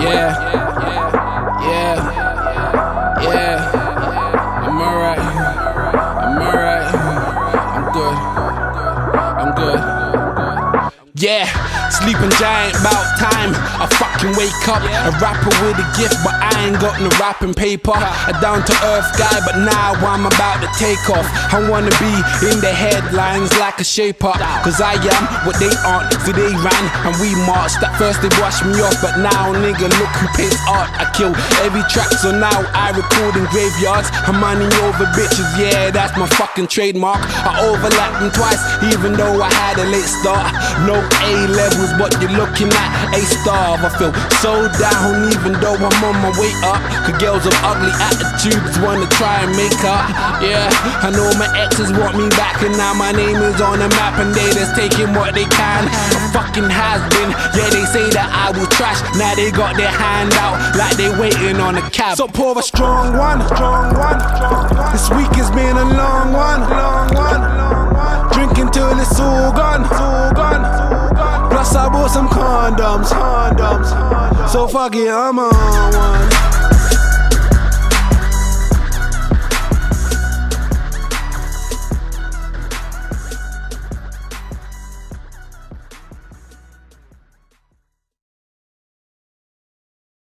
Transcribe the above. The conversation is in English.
Yeah, yeah, Yeah, sleeping giant, about time. I fucking wake up. A rapper with a gift, but I ain't got no rapping paper. A down to earth guy, but now I'm about to take off. I wanna be in the headlines like a shaper. Cause I am what they aren't. So they ran and we marched. At first they washed me off, but now nigga, look who pays art. I kill every track, so now I record in graveyards. I'm money over bitches, yeah, that's my fucking trademark. I overlapped them twice, even though I had a late start. No A levels, what you're looking at A star. I feel so down, even though I'm on my way up. Cause girls of ugly attitudes wanna try and make up. Yeah, I know my exes want me back, and now my name is on the map, and they just taking what they can. A fucking has been, yeah, they say that I was trash. Now they got their hand out like they waiting on a cab. So pour a strong one, strong one. This week Condoms. So fuck it, I'm on one.